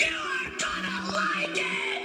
you are gonna like it!